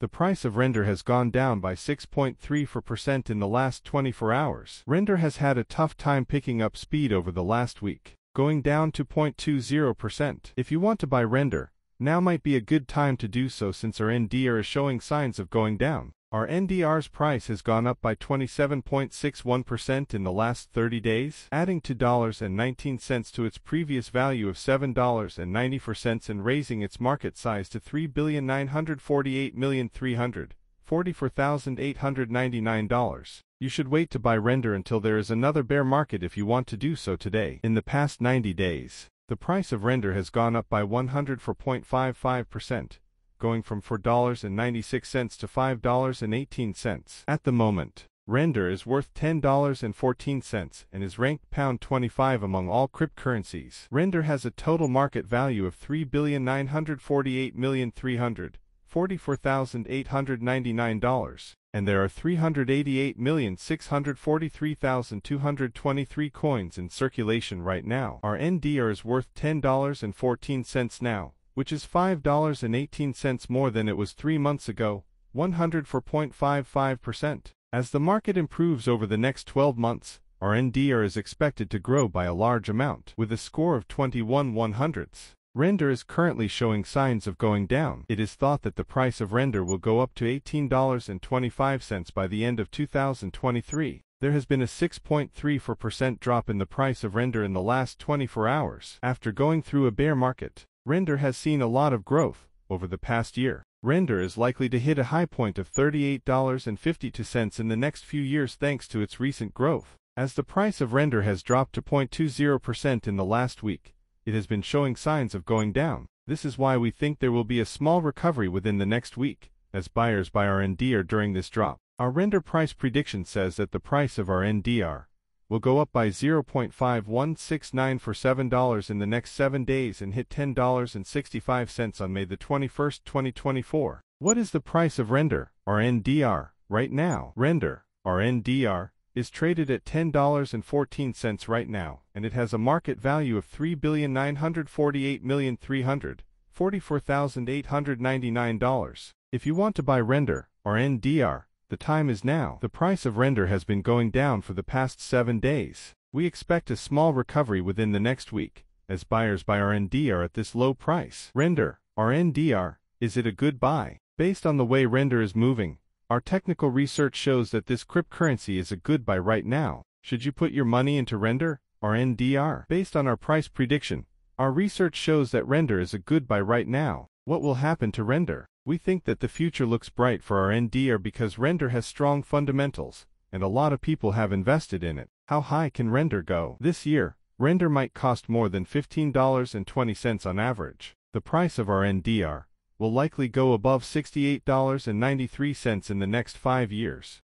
The price of Render has gone down by 6.34% in the last 24 hours. Render has had a tough time picking up speed over the last week, going down to 0.20%. If you want to buy Render, now might be a good time to do so since RNDR is showing signs of going down. RNDR's price has gone up by 27.61% in the last 30 days, adding $2.19 to its previous value of $7.94 and raising its market size to $3,948,344,899. You should wait to buy Render until there is another bear market if you want to do so today. In the past 90 days, the price of Render has gone up by 104.55% going from $4.96 to $5.18. At the moment, Render is worth $10.14 and is ranked pound 25 among all cryptocurrencies. Render has a total market value of $3,948,344,899, and there are 388,643,223 coins in circulation right now. RNDR is worth $10.14 now, which is $5.18 more than it was three months ago, 104.55%. As the market improves over the next 12 months, RNDR is expected to grow by a large amount. With a score of 21 100ths, Render is currently showing signs of going down. It is thought that the price of Render will go up to $18.25 by the end of 2023. There has been a 6.34% drop in the price of Render in the last 24 hours after going through a bear market. Render has seen a lot of growth over the past year. Render is likely to hit a high point of $38.52 in the next few years thanks to its recent growth. As the price of Render has dropped to 0.20% in the last week, it has been showing signs of going down. This is why we think there will be a small recovery within the next week, as buyers buy RNDR during this drop. Our Render price prediction says that the price of RNDR will go up by 0.5169 for $7 in the next 7 days and hit $10.65 on May the 21st, 2024. What is the price of Render, or NDR, right now? Render, or NDR, is traded at $10.14 right now, and it has a market value of $3,948,344,899. If you want to buy Render, or NDR, the time is now. The price of render has been going down for the past seven days. We expect a small recovery within the next week, as buyers buy RNDR at this low price. Render, RNDR, is it a good buy? Based on the way render is moving, our technical research shows that this cryptocurrency is a good buy right now. Should you put your money into render, or NDR? Based on our price prediction, our research shows that render is a good buy right now. What will happen to render? We think that the future looks bright for RNDR because Render has strong fundamentals, and a lot of people have invested in it. How high can Render go? This year, Render might cost more than $15.20 on average. The price of RNDR will likely go above $68.93 in the next five years.